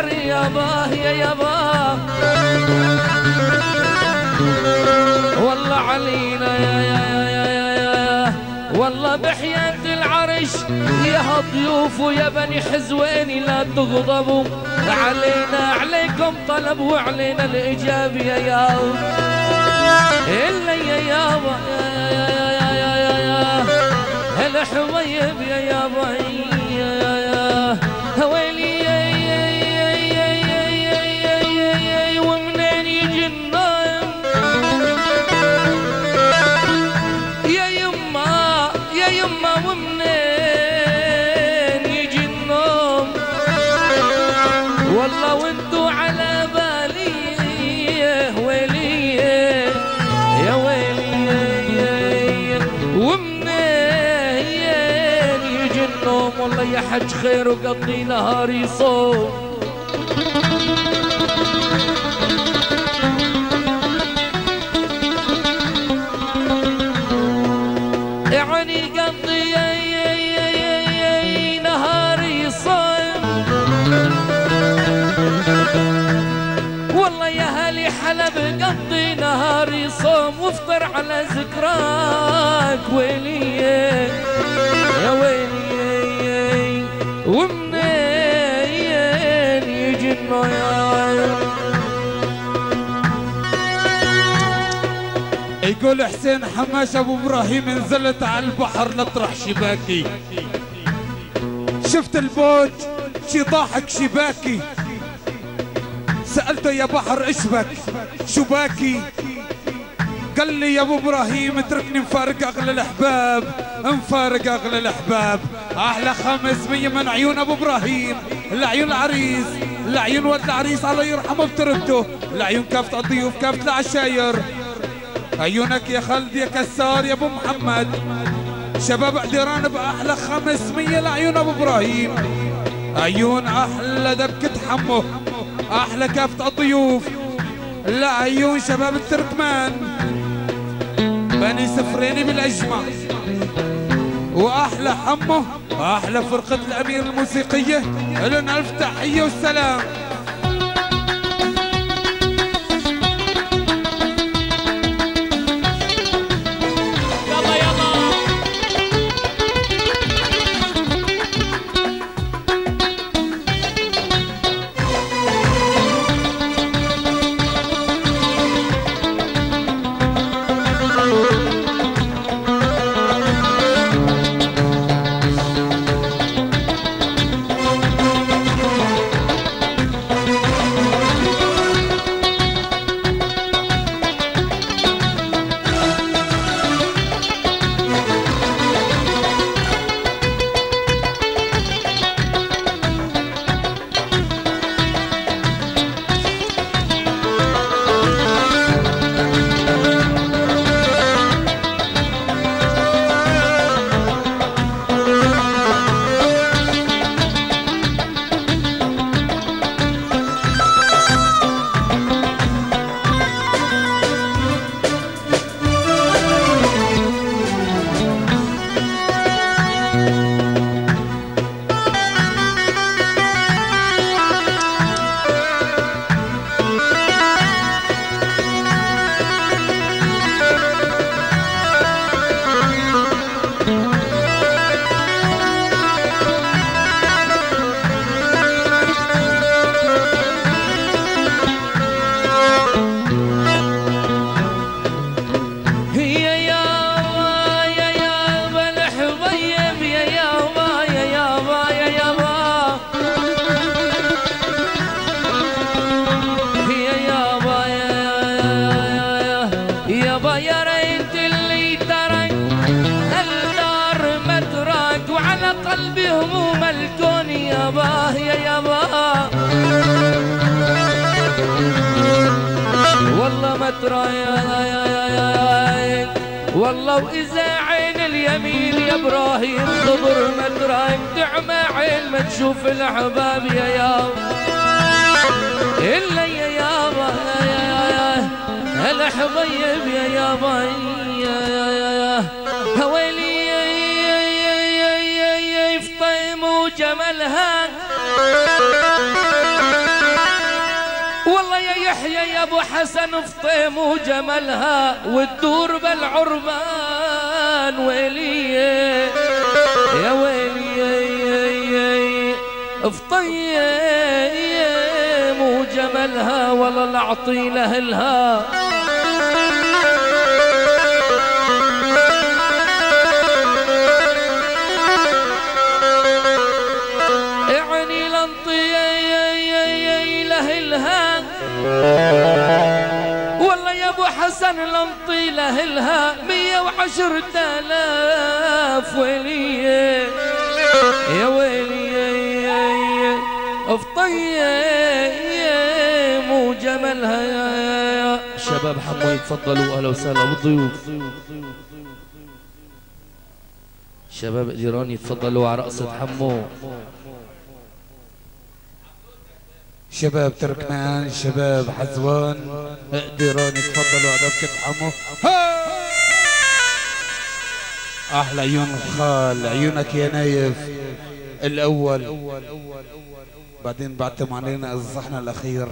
حيدر ياباه يا ياباه والله علينا يا يا يا يا يا, يا والله بحياة العرش يا ضيوف ويا بني حزوين لا تغضبوا علينا عليكم طلب وعلينا الإجابة يا يا إلا يا يابا يا يا يا يا يا يا هلا حبيب يا يابا يا يا يا هويلي والله يا حج خير وقضي نهاري صوم. يعني قضي نهاري صايم والله يا هالي حلب قضي نهاري صوم وافطر على ذكراك ويلي يا ويلي ومنين يجي النويان يقول حسين حماش أبو إبراهيم نزلت على البحر نطرح شباكي. شفت البوج شي ضاحك شباكي. سألته يا بحر إيش بك؟ شو باكي؟ قال لي يا أبو إبراهيم اتركني مفارق أغلى الأحباب مفارق أغلى الأحباب. أحلى خمسمية من عيون أبو إبراهيم. لعيون العريس لعيون ولد العريس الله يرحمه بتربته لعيون كافة الضيوف كافة العشاير. عيونك يا خالد يا كسار يا أبو محمد. شباب عديران بأحلى 500 لعيون أبو إبراهيم. عيون أحلى دبكة حمو أحلى كافة الضيوف. لعيون شباب التركمان. بني سفريني بالاجمع وأحلى حمه واحلى فرقة الأمير الموسيقية. لهم ألف تحية وسلام جمالها والله يا يحيى يا أبو حسن فطيم وجمالها وتدور بالعربان ويلي يا ويلي فطيم وجمالها والله العطي لهلها والله يا ابو حسن لنطي لهلها مية وعشر تلاف ويلي يا ويلي افطيم وجملها يا شباب حمو يتفضلوا أهلا وسهلا بالضيوف. شباب جيران يتفضلوا على رقصة حمو شباب تركمان شباب حزوان قدران تفضلوا على بكت حمو. أحلى عيون الخال عيونك يا نايف. الأول. بعدين بعتم علينا الصحن الأخير.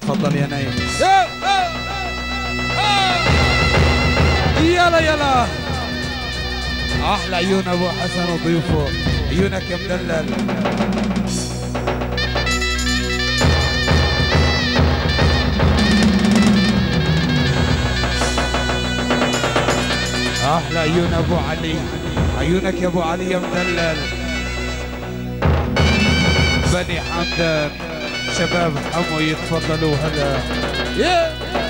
تفضل يا نايف. يلا يلا. أحلى عيون أبو حسن وضيوفه عيونك يا مدلل. أحلى عيون أبو علي. عيونك يا أبو علي يا مدلل. بني حمدان. شباب حمو يتفضلوا هلا. yeah.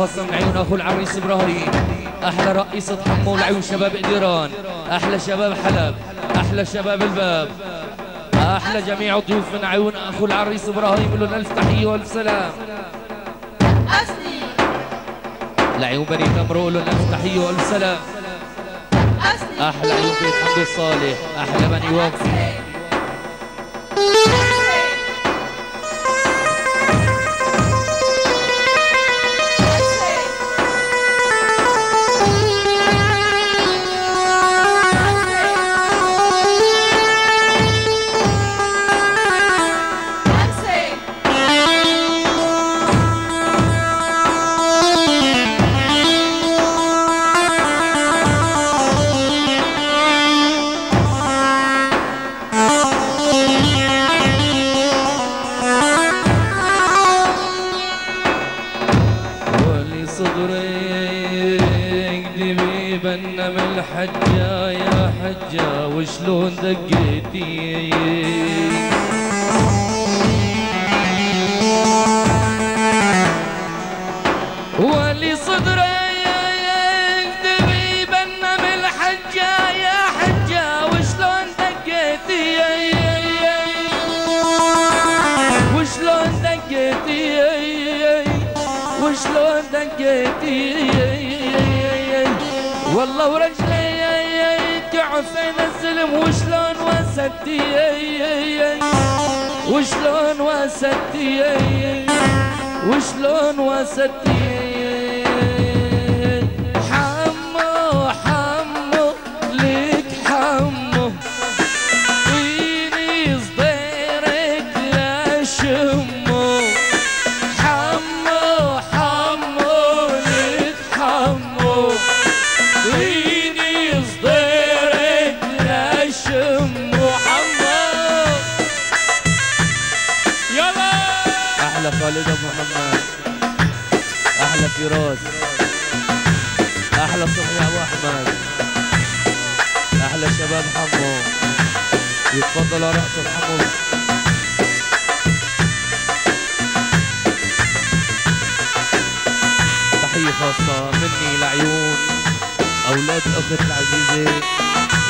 خاصة من عيون أخو العريس إبراهيم. أحلى رئيسة حمو لعيون شباب إديران أحلى شباب حلب. أحلى شباب الباب. أحلى جميع الضيوف من عيون أخو العريس إبراهيم لهم ألف تحية وألف سلام أصلي لعيون بني تمرو لهم ألف تحية وألف سلام أصلي أحلى عيون بيت حمد الصالح أحلى بني وفي عفين الزلم وشلون وسدي وشلون وسدي وشلون وسدي فراس. أحلى صبح يا أبو أحمد. أحلى شباب حمو. يتفضلوا رأس حمو تحية خاصة مني لعيون أولاد أخت العزيزه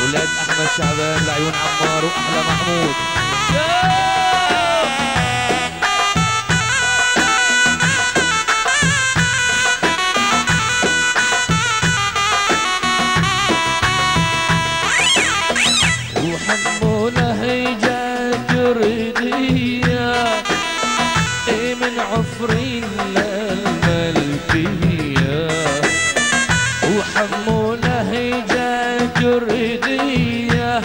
أولاد أحمد شعبان لعيون عمار وأحلى محمود. صفرنا الملكية. وحمونا هيجا جردية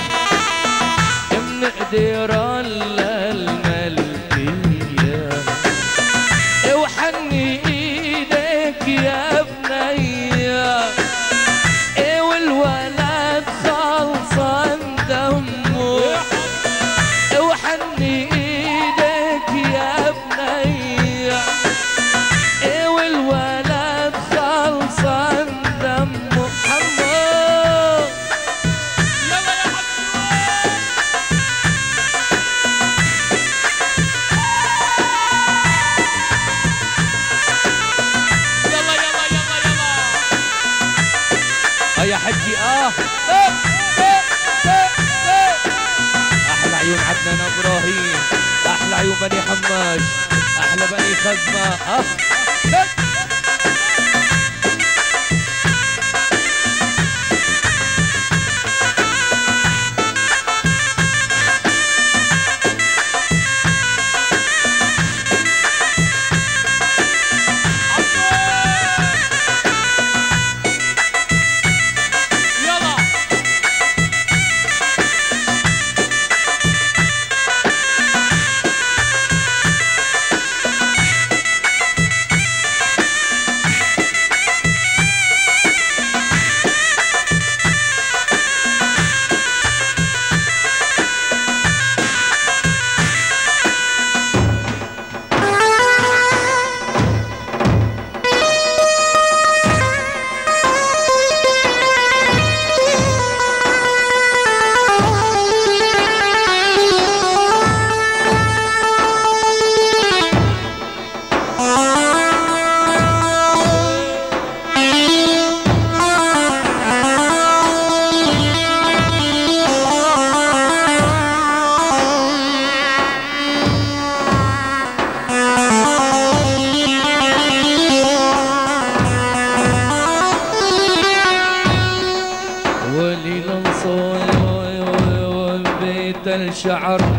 من قديرة 好 الشعر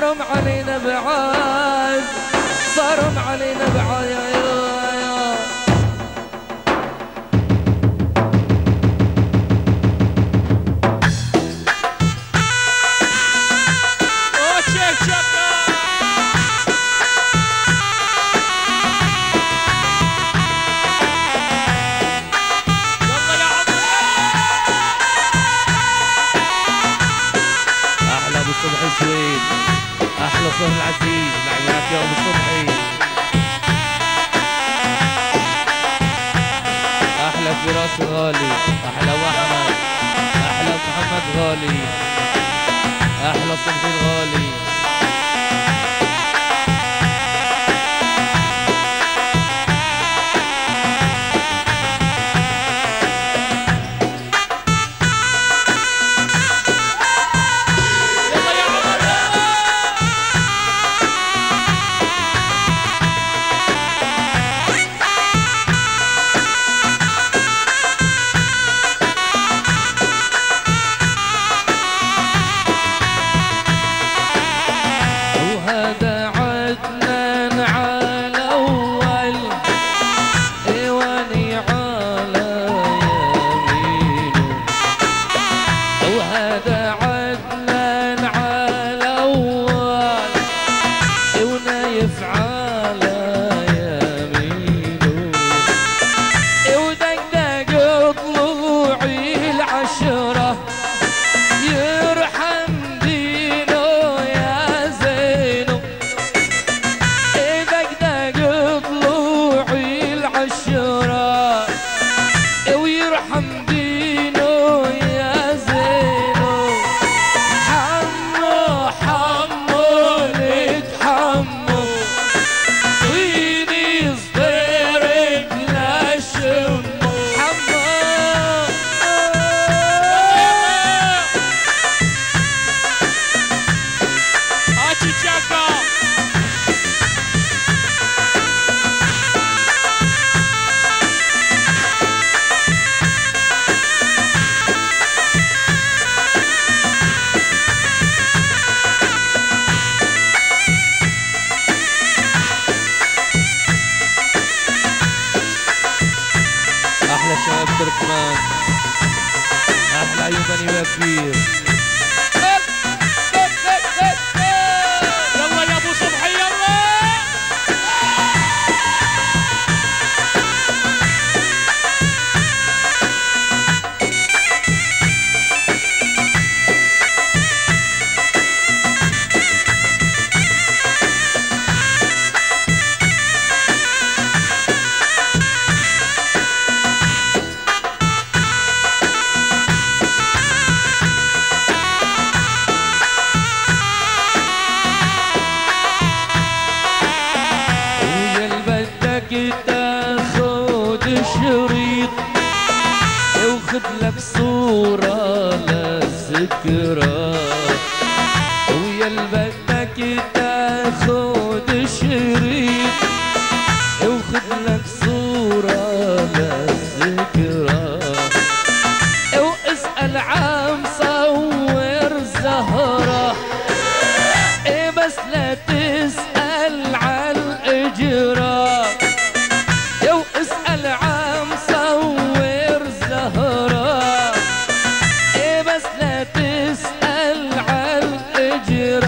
صارم علينا بعاد صارم علينا بعاد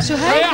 So hey.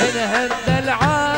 نهد العالم.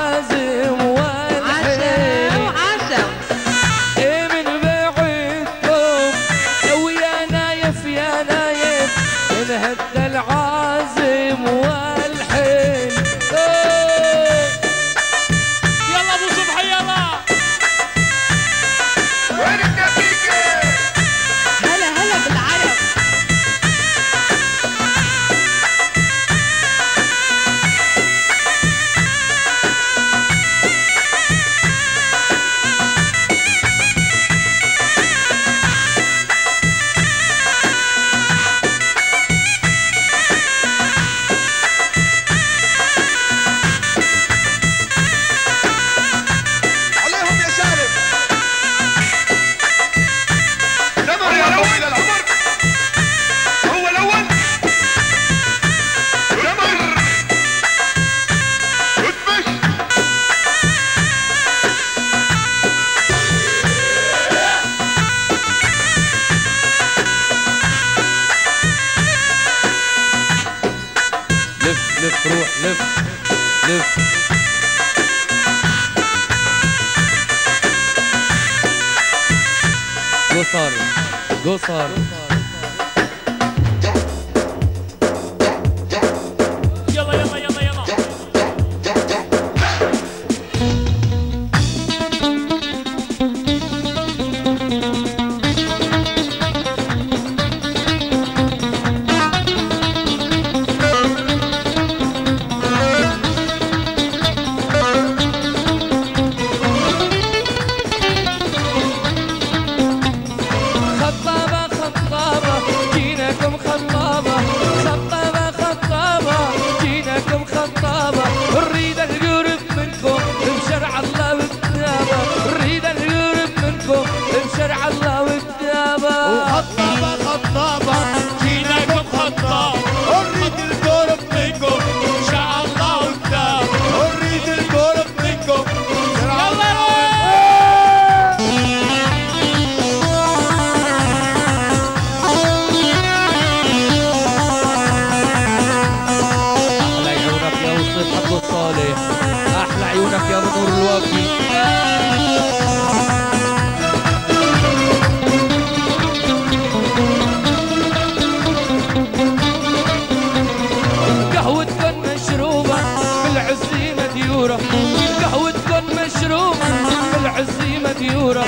مديورة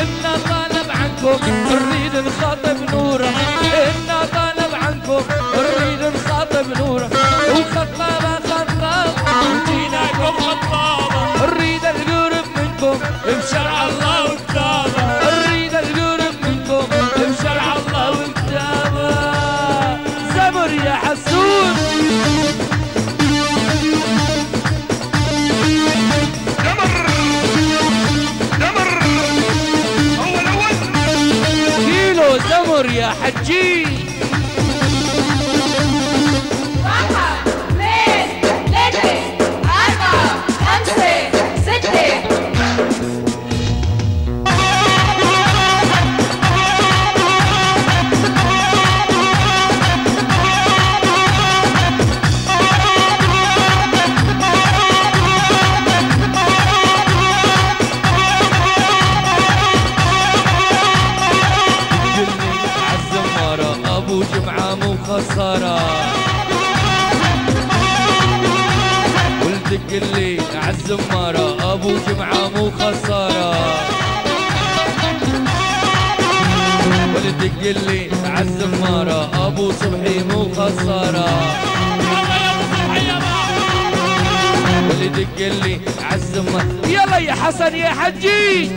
إنا طالب عنكم نريد نخاطب نورة إنا طالب عنكم نريد نخاطب نورة وخطابة خطابة. نريد القرب منكم. إن شاء الله. الجلي على عالزمارة أبو صبحي مو خسارة. اللي الجلي على عالزمارة يلا يا حسن يا حجي.